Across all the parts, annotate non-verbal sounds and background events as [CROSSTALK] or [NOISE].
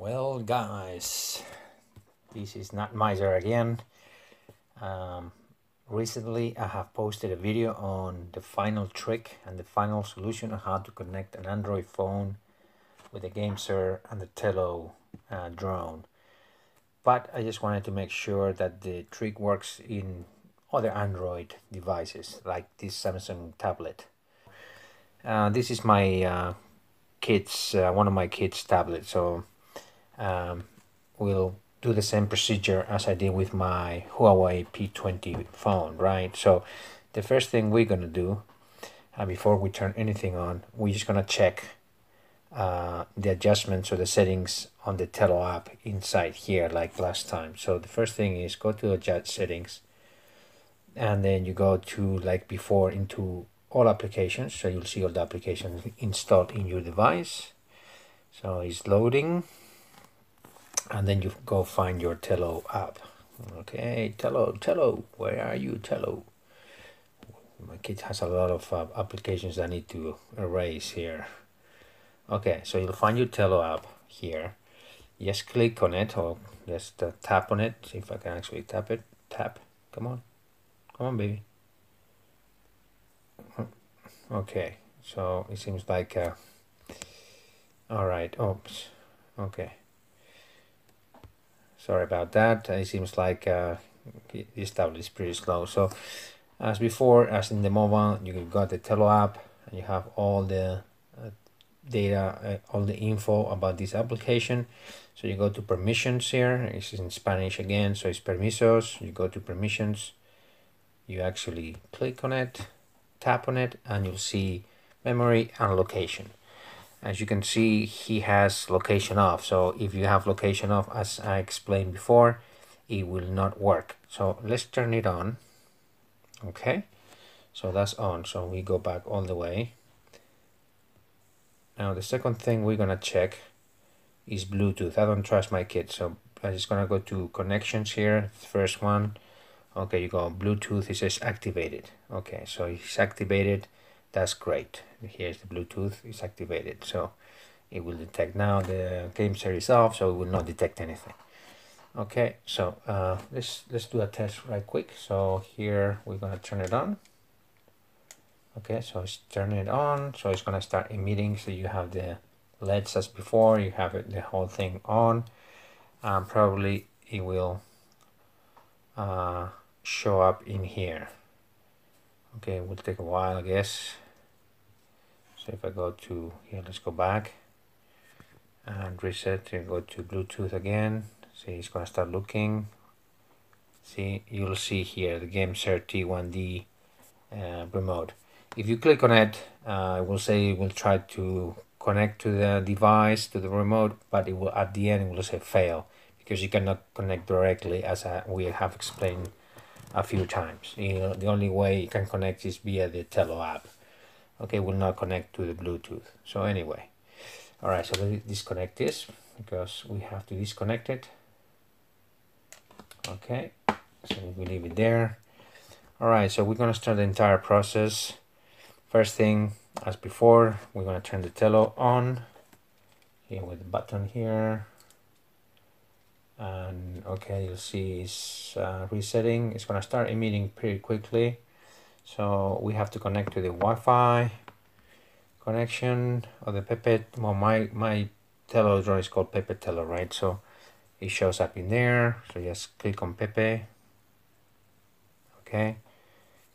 Well, guys, this is not Miser again. Um, recently, I have posted a video on the final trick and the final solution on how to connect an Android phone with the GameSir and the Tello uh, drone. But I just wanted to make sure that the trick works in other Android devices, like this Samsung tablet. Uh, this is my uh, kids, uh, one of my kids' tablets, so um, we'll do the same procedure as I did with my Huawei P20 phone, right? So the first thing we're gonna do uh, before we turn anything on, we're just gonna check uh, the adjustments or the settings on the Tello app inside here like last time. So the first thing is go to adjust settings and then you go to like before into all applications. So you'll see all the applications installed in your device. So it's loading and then you go find your Tello app. Okay, Tello, Tello, where are you, Tello? My kid has a lot of uh, applications I need to erase here. Okay, so you'll find your Tello app here. Just click on it or just uh, tap on it. See if I can actually tap it. Tap. Come on. Come on, baby. Okay, so it seems like. Uh, all right. Oops. Okay sorry about that. It seems like uh, this tablet is pretty slow. So as before as in the mobile you got the Tello app and you have all the uh, data uh, all the info about this application. So you go to permissions here. It's in Spanish again so it's permisos. You go to permissions. You actually click on it tap on it and you'll see memory and location as you can see he has location off. So if you have location off as I explained before it will not work. So let's turn it on. Okay. So that's on. So we go back all the way. Now the second thing we're gonna check is Bluetooth. I don't trust my kid so I'm just gonna go to connections here. First one. Okay you go Bluetooth. It says activated. Okay so it's activated that's great. Here's the Bluetooth. Is activated. So it will detect now the game series off so it will not detect anything. Okay so uh, let's let's do a test right quick. So here we're gonna turn it on. Okay so it's turning it on. So it's gonna start emitting so you have the LEDs as before. You have it the whole thing on. Um, probably it will uh, show up in here okay it will take a while I guess. So if I go to here let's go back and reset and go to Bluetooth again. See it's gonna start looking. See you'll see here the GameSir T1D uh, remote. If you click on it uh, it will say it will try to connect to the device to the remote but it will at the end it will say fail because you cannot connect directly as I, we have explained a few times. You know, the only way you can connect is via the Tello app. Okay will not connect to the Bluetooth. So anyway all right so let us disconnect this because we have to disconnect it. Okay so we leave it there. All right so we're going to start the entire process. First thing as before we're going to turn the Tello on. Here with the button here and okay you'll see it's uh, resetting. It's going to start emitting pretty quickly. So we have to connect to the Wi-Fi connection or the Pepe. Well my my Tello drone is called Pepe Tello right? So it shows up in there. So just click on Pepe. Okay.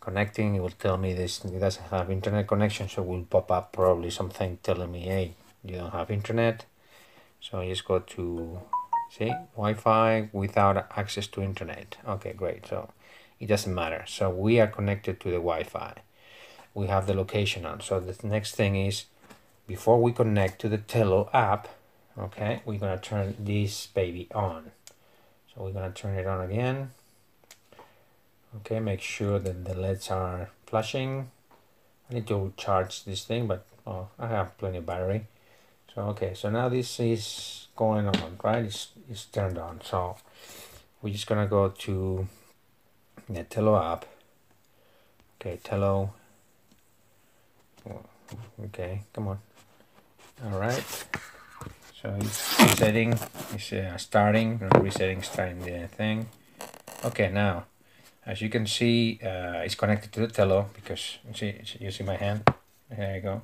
Connecting it will tell me this it doesn't have internet connection so it will pop up probably something telling me hey you don't have internet. So I just go to see? Wi-Fi without access to internet. Okay great. So it doesn't matter. So we are connected to the Wi-Fi. We have the location on. So the next thing is before we connect to the Tello app okay we're gonna turn this baby on. So we're gonna turn it on again. Okay make sure that the LEDs are flashing. I need to charge this thing but oh, I have plenty of battery. So okay so now this is going on right it's, it's turned on so we're just gonna go to the Tello app. Okay, Tello. Okay, come on. All right. so it's resetting it's uh, starting resetting starting the thing okay now as you can see uh, it's connected to the Tello because see you see my hand there you go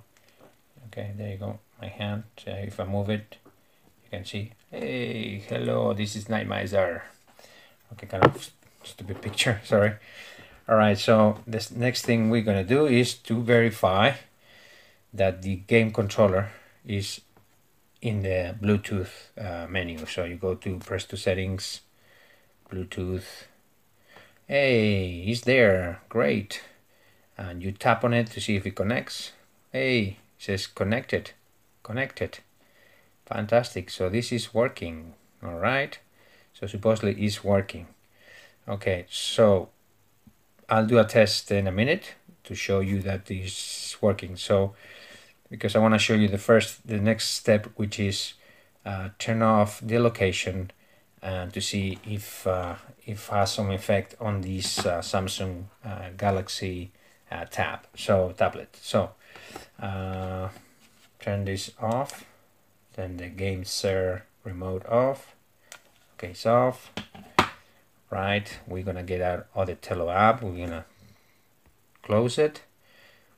okay there you go my hand so if I move it can see hey hello this is Night Miser okay kind of stupid picture [LAUGHS] sorry all right so this next thing we're gonna do is to verify that the game controller is in the Bluetooth uh, menu. So you go to press to settings, Bluetooth. Hey, it's there. Great. And you tap on it to see if it connects. Hey, it says connected. Connected. Fantastic. So this is working. All right. So supposedly it's working. Okay, so I'll do a test in a minute to show you that this is working. So because I want to show you the first, the next step, which is uh, turn off the location to see if uh, if has some effect on this uh, Samsung uh, Galaxy uh, tab, so tablet. So turn this off, then the GameSir remote off. Okay, it's off. Right, we're gonna get out of the Tello app. We're gonna close it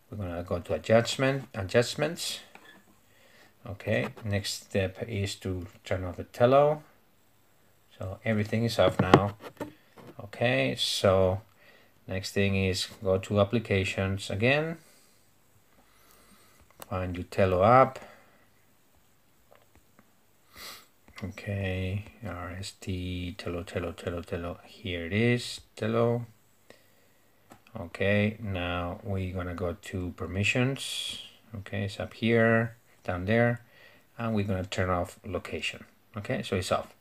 we're gonna go to adjustment adjustments okay next step is to turn off the tello so everything is off now okay so next thing is go to applications again find your tello app okay rst tello tello tello tello here it is tello okay now we're gonna go to permissions. Okay it's up here down there and we're gonna turn off location. Okay so it's off.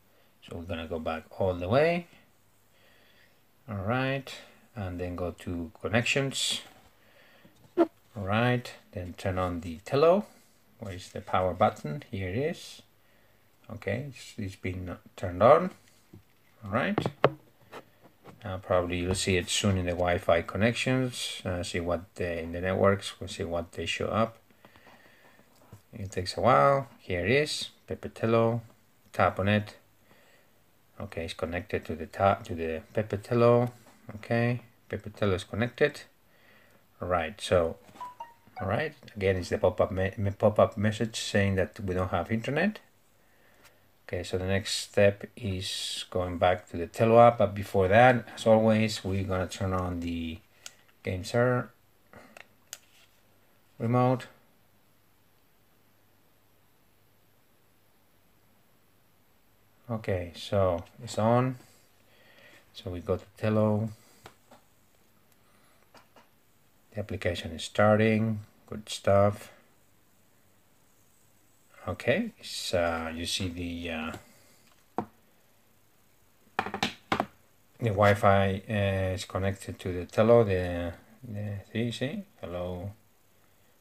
So we're gonna go back all the way. All right and then go to connections. All right then turn on the tello where's the power button? Here it is okay it's, been turned on all right uh, probably you'll see it soon in the Wi-Fi connections. Uh, see what the, in the networks. We'll see what they show up. It takes a while. Here it is. Pepetello. Tap on it. Okay, it's connected to the tap to the Pepetello. Okay, Pepetello is connected. All right. So, all right. Again, it's the pop-up pop-up message saying that we don't have internet. Okay, so the next step is going back to the Tello app, but before that, as always, we're gonna turn on the GameSir remote. Okay, so it's on. So we go to Tello. The application is starting, good stuff okay so you see the uh, the Wi-Fi is connected to the tello the, the see see? Hello.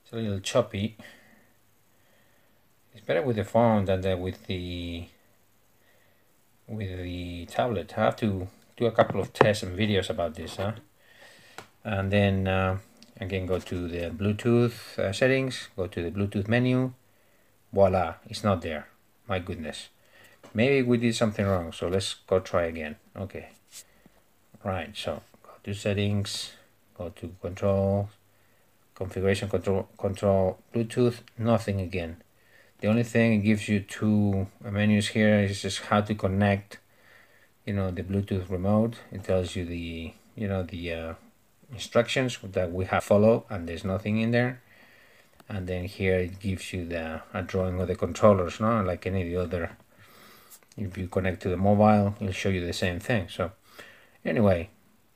It's a little choppy. It's better with the phone than the, with the with the tablet. I have to do a couple of tests and videos about this huh? And then uh, again go to the Bluetooth uh, settings go to the Bluetooth menu voila it's not there. My goodness. Maybe we did something wrong so let's go try again. Okay. Right so go to settings go to control configuration control control bluetooth nothing again. The only thing it gives you two menus here is just how to connect you know the bluetooth remote. It tells you the you know the uh, instructions that we have follow and there's nothing in there and then here it gives you the a drawing of the controllers no? Like any other if you connect to the mobile it'll show you the same thing. So anyway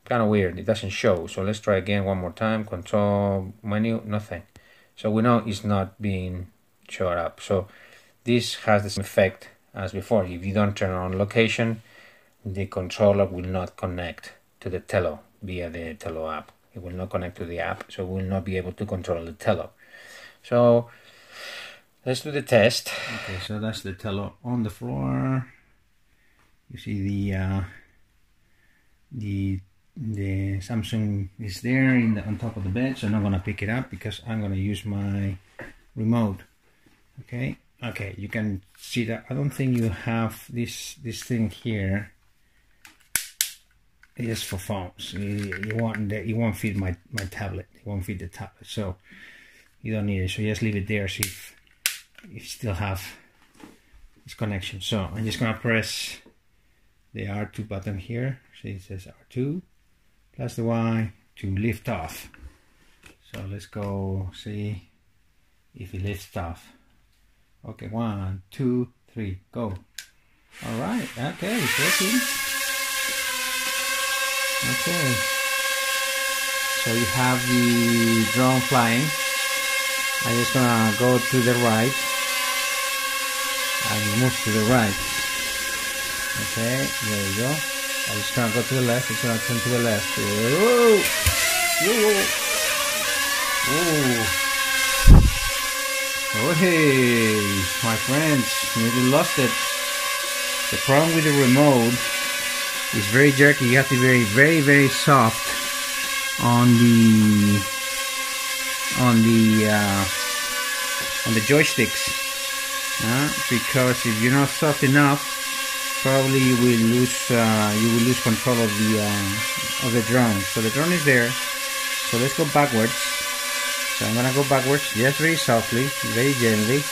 kind of weird. It doesn't show. So let's try again one more time. Control menu nothing. So we know it's not being showed up. So this has the same effect as before. If you don't turn on location the controller will not connect to the tello via the tello app. It will not connect to the app so we will not be able to control the tello so let's do the test. Okay, so that's the tello on the floor. You see the uh, the the Samsung is there in the, on top of the bed, so I'm not gonna pick it up because I'm gonna use my remote. Okay, okay you can see that I don't think you have this this thing here it's for phones you, you that you won't feed my my tablet you won't feed the tablet so you don't need it so just leave it there see if you still have this connection so I'm just gonna press the R2 button here so it says R2 plus the Y to lift off so let's go see if it lifts off Okay, one, two, three, go. All right, okay, it's working. Okay. So you have the drone flying. I'm just gonna go to the right and move to the right. Okay, there you go. I'm just gonna go to the left. It's gonna turn to the left. Whoa! Whoa! Whoa! Oh hey, my friends, nearly lost it. The problem with the remote is very jerky. You have to be very, very, very soft on the on the uh, on the joysticks, uh, because if you're not soft enough, probably you will lose uh, you will lose control of the uh, of the drone. So the drone is there. So let's go backwards. So I'm gonna go backwards just very softly, very gently.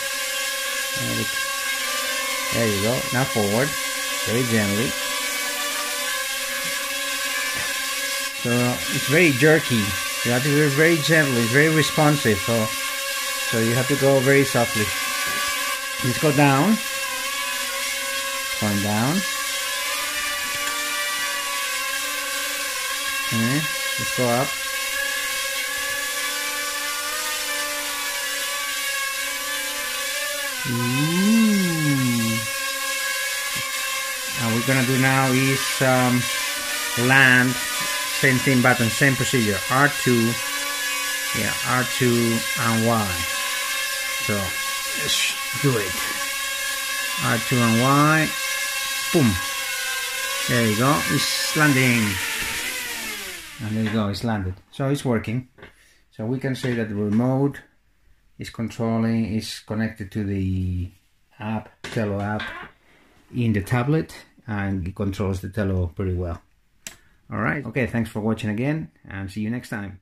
There you go. Now forward, very gently. So it's very jerky. You have to be very gentle. It's very responsive. So so you have to go very softly. Let's go down. Going down. Okay. Let's go up. Ooh. And we're gonna do now is um, land, same thing button, same procedure, R2, yeah, R2 and Y. So let's do it. R2 and Y, boom. There you go, it's landing. And there you go, it's landed. So it's working. So we can say that the remote is controlling is connected to the app Tello app in the tablet and it controls the Tello pretty well all right. Okay thanks for watching again and see you next time